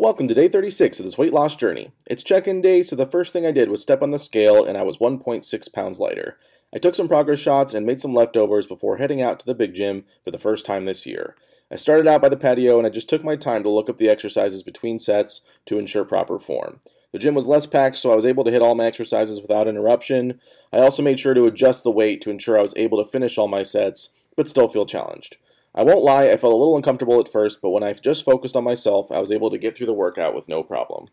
Welcome to day 36 of this weight loss journey. It's check-in day, so the first thing I did was step on the scale and I was 1.6 pounds lighter. I took some progress shots and made some leftovers before heading out to the big gym for the first time this year. I started out by the patio and I just took my time to look up the exercises between sets to ensure proper form. The gym was less packed, so I was able to hit all my exercises without interruption. I also made sure to adjust the weight to ensure I was able to finish all my sets, but still feel challenged. I won't lie, I felt a little uncomfortable at first, but when I just focused on myself, I was able to get through the workout with no problem.